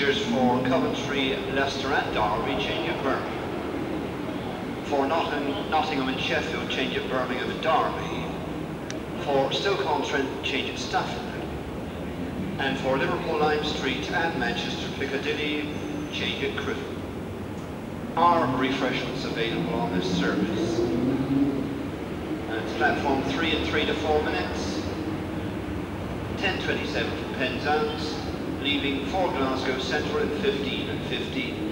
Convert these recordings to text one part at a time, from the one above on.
For Coventry, Leicester and Derby change at Birmingham. For Nottingham, Nottingham and Sheffield change at Birmingham and Derby. For Stoke-on-Trent change at Stafford. And for Liverpool Lime Street and Manchester Piccadilly change at Crewe. Are refreshments available on this service? And it's platform 3 and 3 to 4 minutes. 10.27 from Penzance, leaving for Glasgow Central at 15 and 15.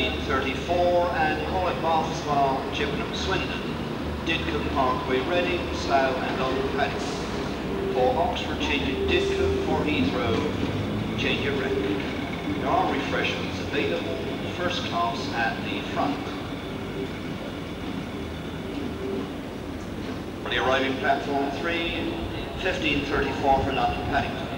1934 and Corlett Baths Spa, Chippenham, Swindon, Didcot Parkway, Reading, Slough and on Paddock. For Oxford, change at Didcombe, for Heathrow, change your Reading. There are refreshments available, first class at the front. On the arriving platform 3, 1534 for London Paddington.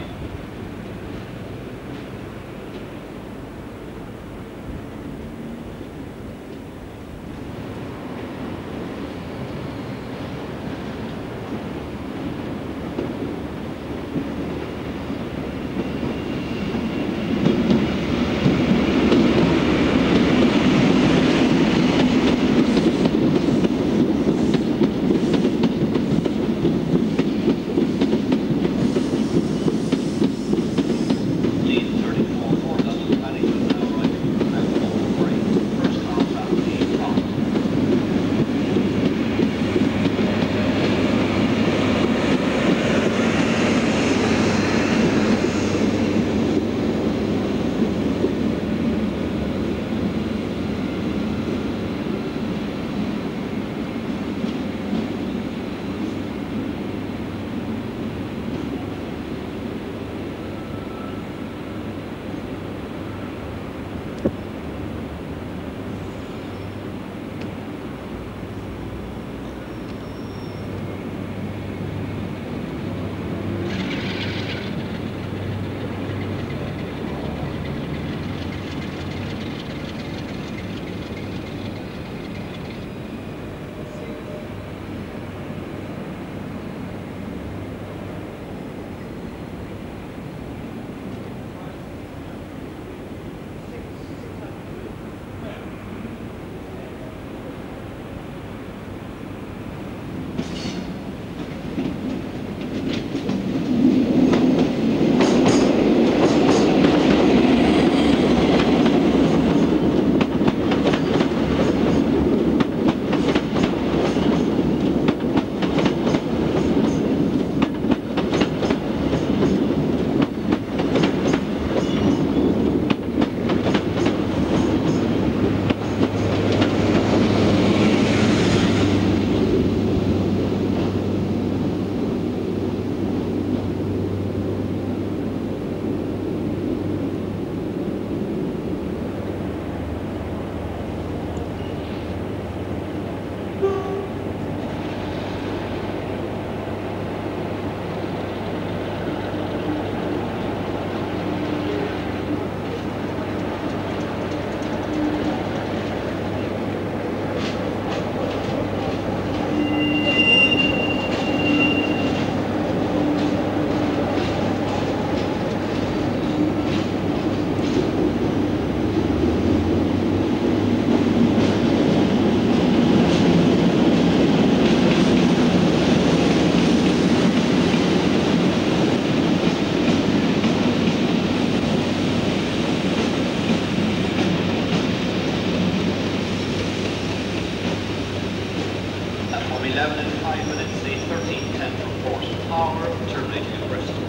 from 11 and 5 minutes, 13 10 from Port Power, terminating at Bristol.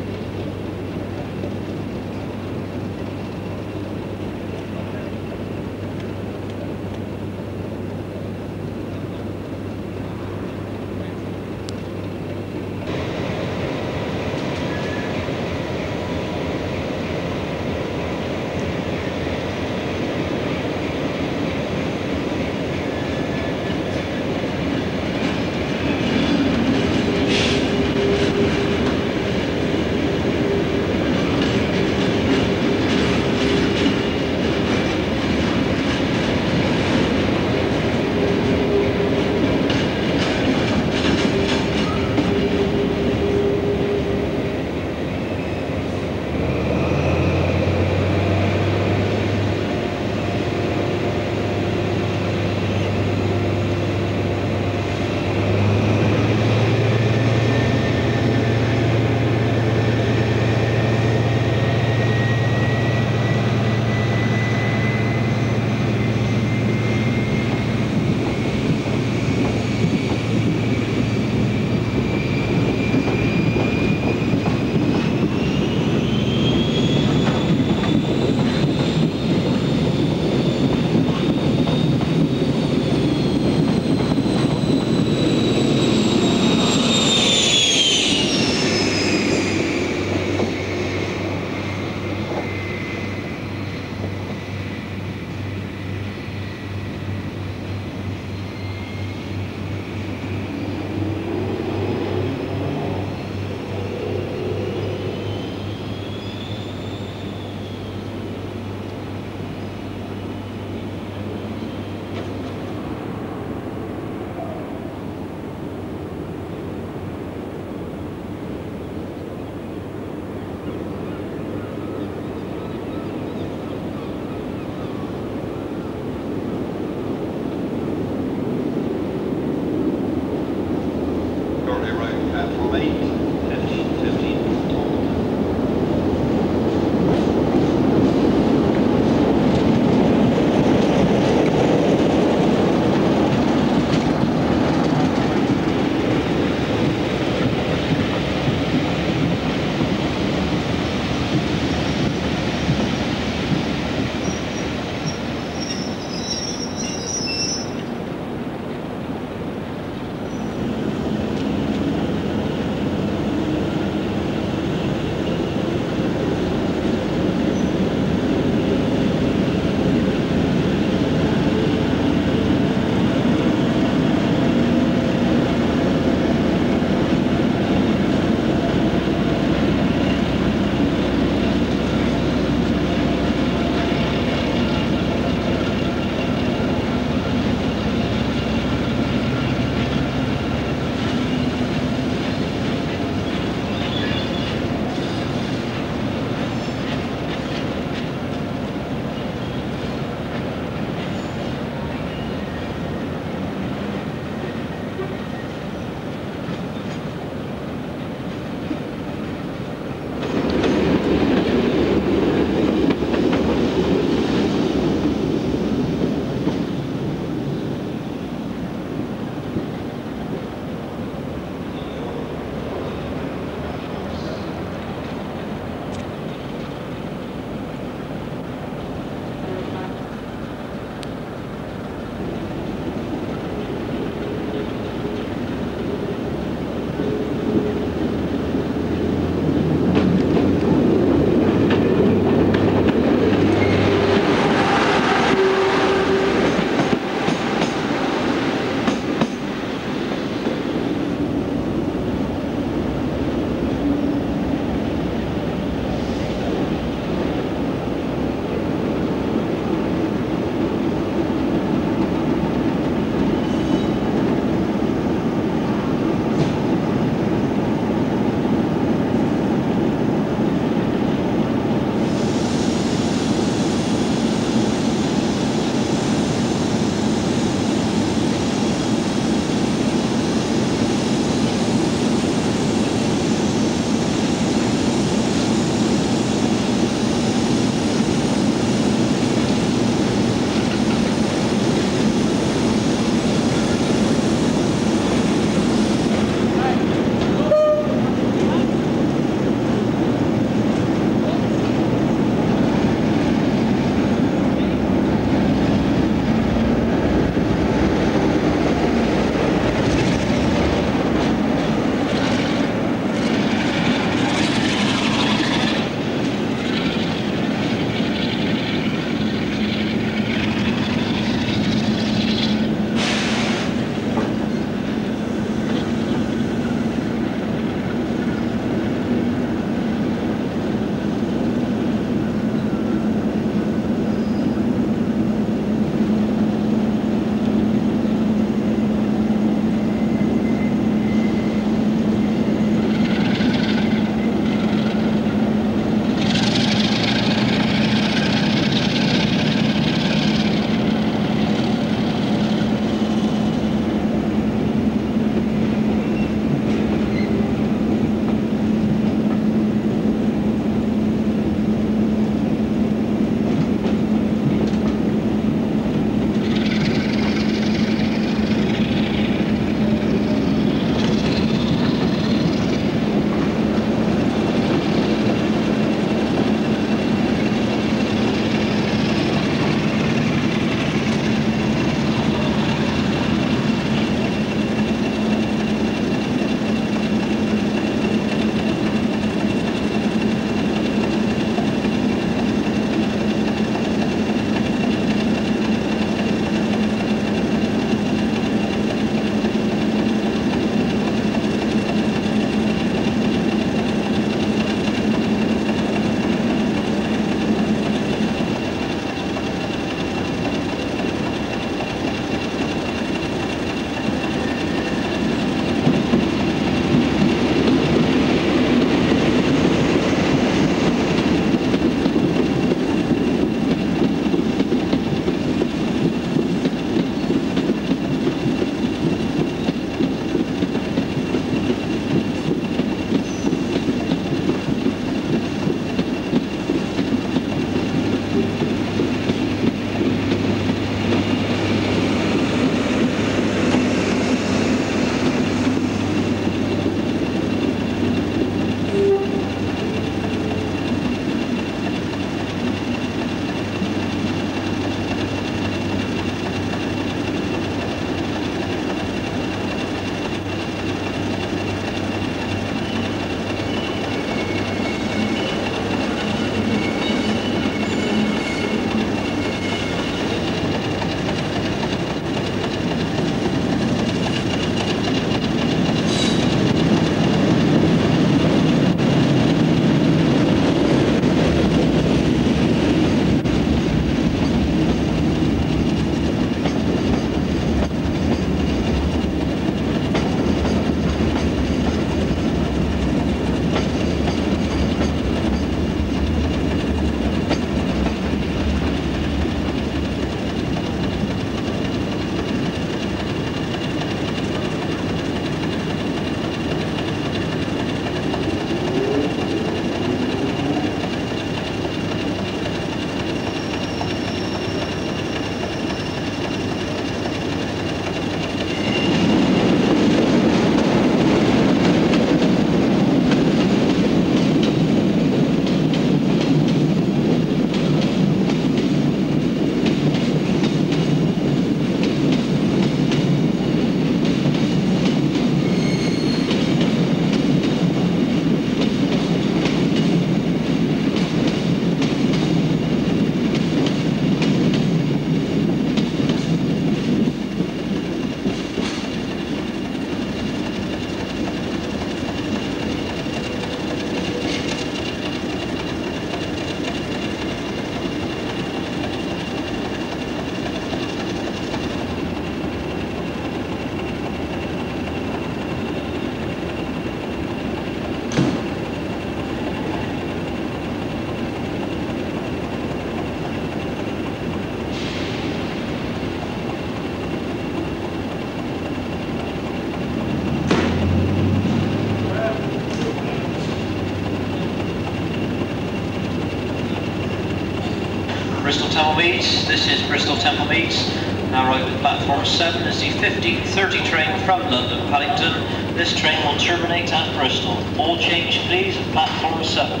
This is Bristol Temple Meads. Now right with platform 7 is the 1530 train from London Paddington. This train will terminate at Bristol. All change please at platform 7.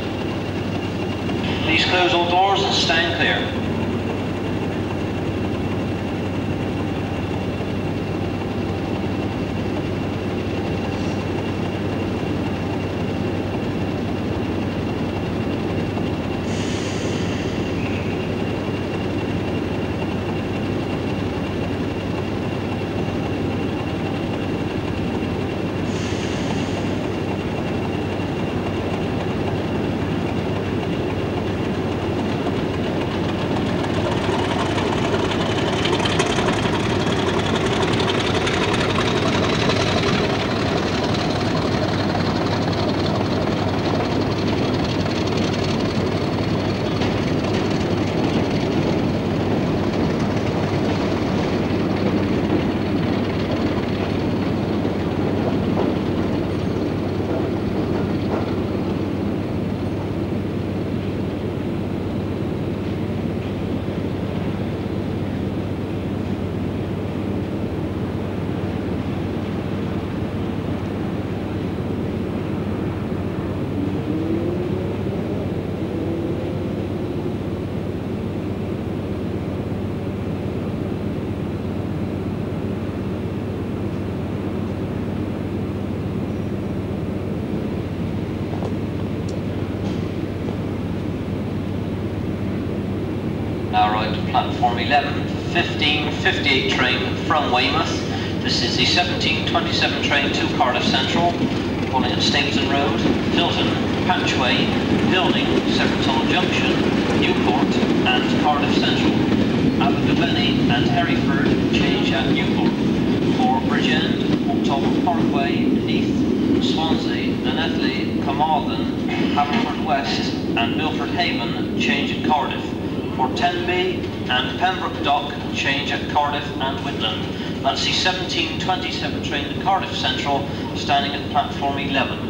Please close all doors and stand clear. platform 11, 1558 train from Weymouth. This is the 1727 train to Cardiff Central, calling at Stapleton Road, Filton, Patchway, Pilning, Secretarial Junction, Newport and Cardiff Central. Abergavenny and Hereford change at Newport. For Bridgend, Port Talbot Parkway, Neath, Swansea, Llanelli, Carmarthen, Haverford West and Milford Haven change at Cardiff. For Tenby, and Pembroke Dock change at Cardiff and Whitland. That's the 1727 train to Cardiff Central, standing at platform 11.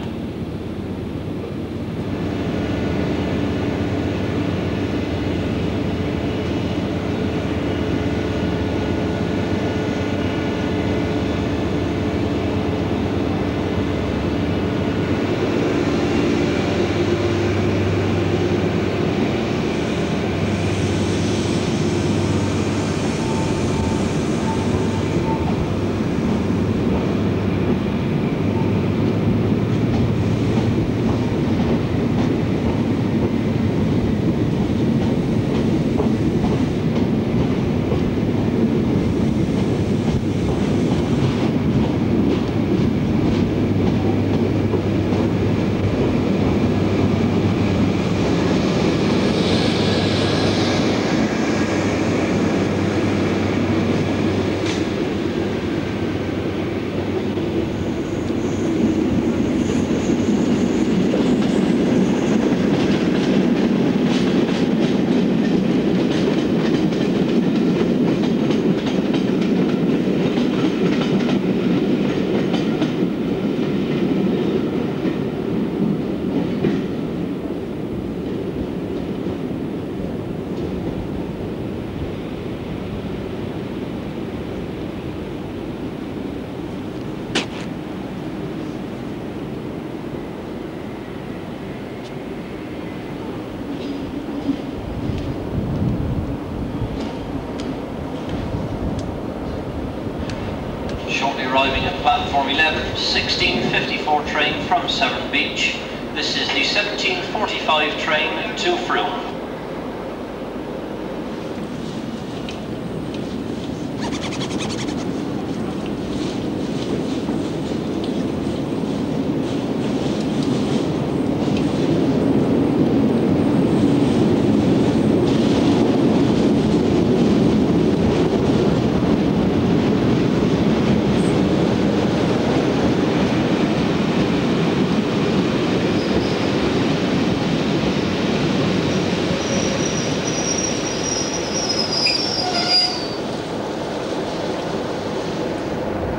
arriving at platform 11, 1654 train from Severn Beach. This is the 1745 train to Frome.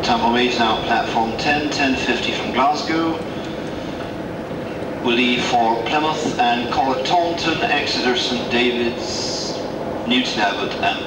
Temple Meads now platform 10, 1050 from Glasgow. We'll leave for Plymouth and call at Taunton, Exeter, St David's, Newton Abbot and